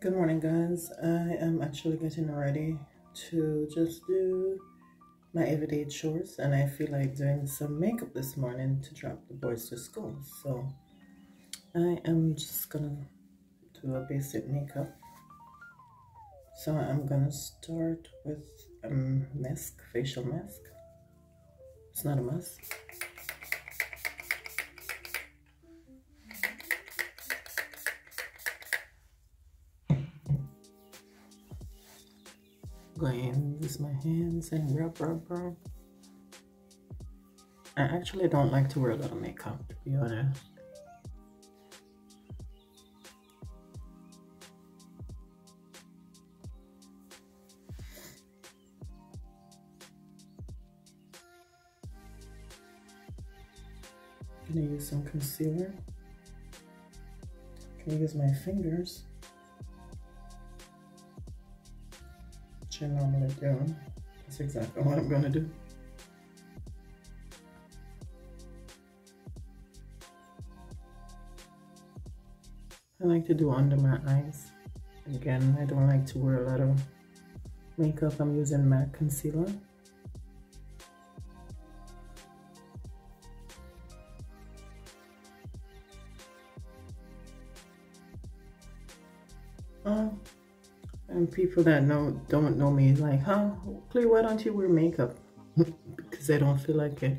Good morning, guys. I am actually getting ready to just do my everyday chores, and I feel like doing some makeup this morning to drop the boys to school. So I am just gonna do a basic makeup. So I'm gonna start with a mask, facial mask. It's not a mask. Going use my hands and rub rub rub I actually don't like to wear a lot of makeup to be honest I'm gonna use some concealer. Can use my fingers. I normally do. That's exactly what I'm gonna do. I like to do under my eyes. Again, I don't like to wear a lot of makeup. I'm using MAC concealer. Uh, and people that know don't know me like, huh, Clay, why don't you wear makeup? because I don't feel like it.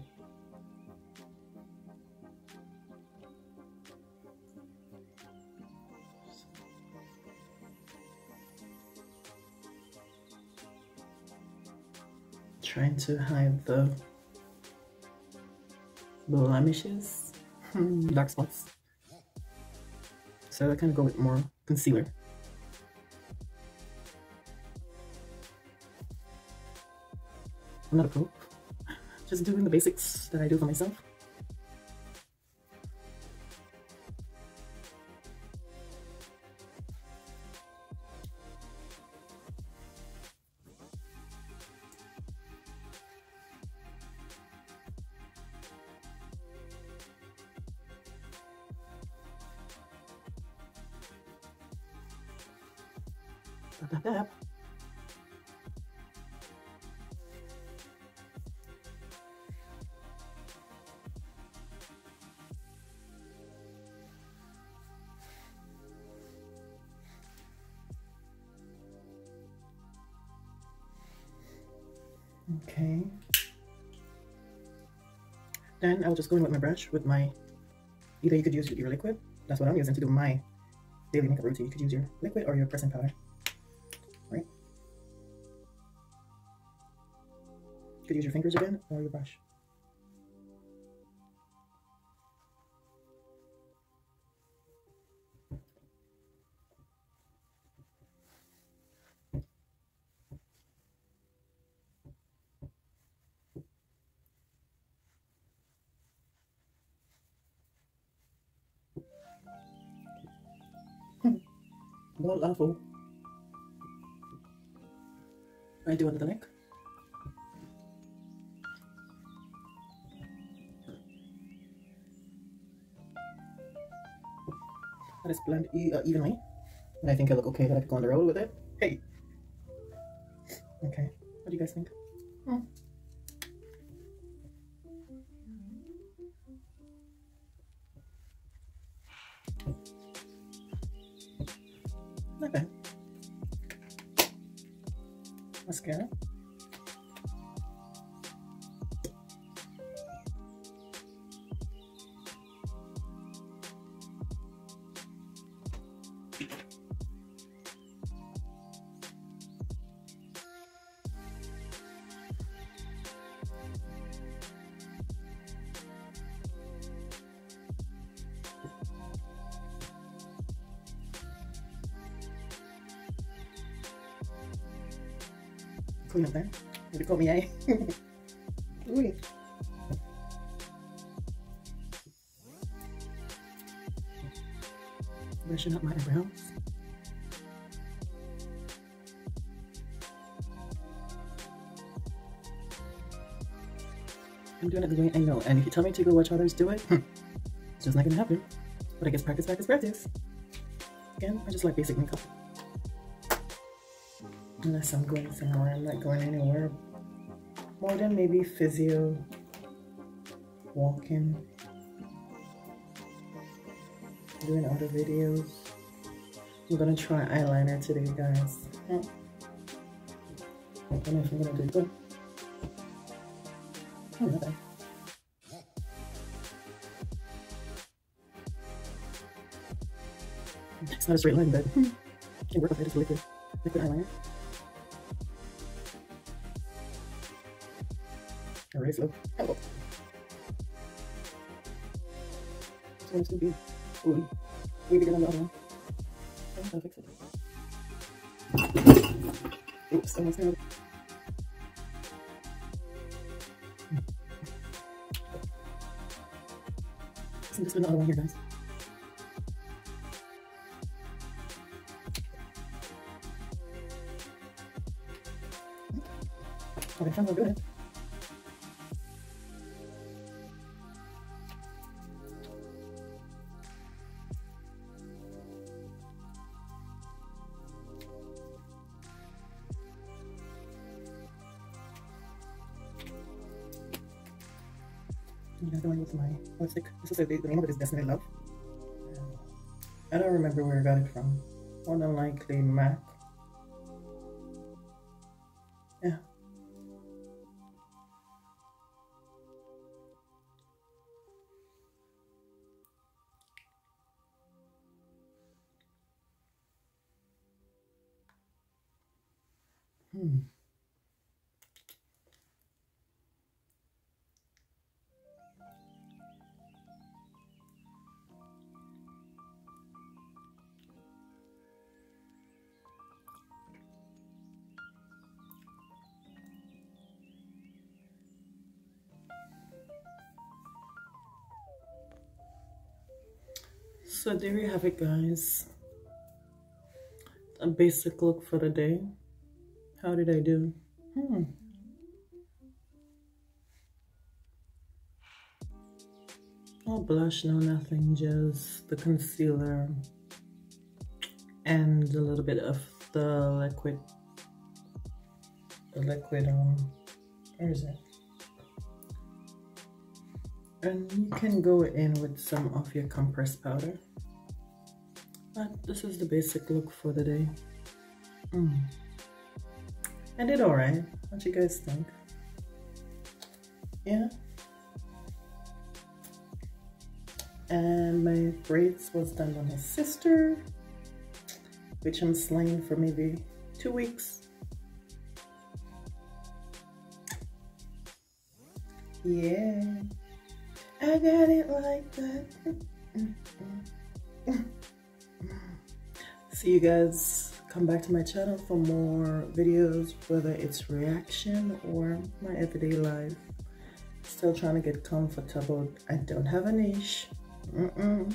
Trying to hide the blemishes, dark spots. So I kind of go with more concealer. I'm not a pro. Just doing the basics that I do for myself. Okay. Then I'll just go in with my brush with my, either you could use your liquid, that's what I'm using to do my daily makeup routine. You could use your liquid or your pressing powder, right? You could use your fingers again or your brush. Ball awful. I do the neck. Let us blend e uh, evenly. And I think I look okay that I could go on the road with it. Hey! Okay, what do you guys think? Hmm. Okay. Mascara. Apa? Jadi kok miyai. Ui. Brushing up my eyebrows. I'm doing it the way I know, and if you tell me to go watch others do it, it's just not gonna happen. But I guess practice, practice, practice. Again, I just like basic makeup. Unless I'm going somewhere, I'm not going anywhere more than maybe physio, walking, doing other videos. I'm gonna try eyeliner today, guys. I don't know if I'm gonna do good. Oh. It's not a straight line, but hmm. can work with it. It's liquid, liquid eyeliner. So hello. This one's too big. Ooh, way bigger than the other one. Gonna fix it. Oops, almost. So just another one here, guys. Okay, sounds good. Know, going with my lipstick. This is a, the name of it is Destiny Love. I don't remember where I got it from. More than likely MAC. Yeah. Hmm. So there you have it guys. A basic look for the day. How did I do? Hmm. No blush, no nothing, just the concealer and a little bit of the liquid, the liquid, um, where is it? And you can go in with some of your compressed powder. But this is the basic look for the day. Mm. I did alright. What you guys think? Yeah? And my braids was done by my sister, which I'm slaying for maybe two weeks. Yeah. I got it like that. See you guys. Come back to my channel for more videos, whether it's reaction or my everyday life. Still trying to get comfortable. I don't have a niche. Mm -mm.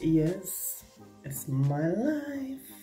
Yes, it's my life.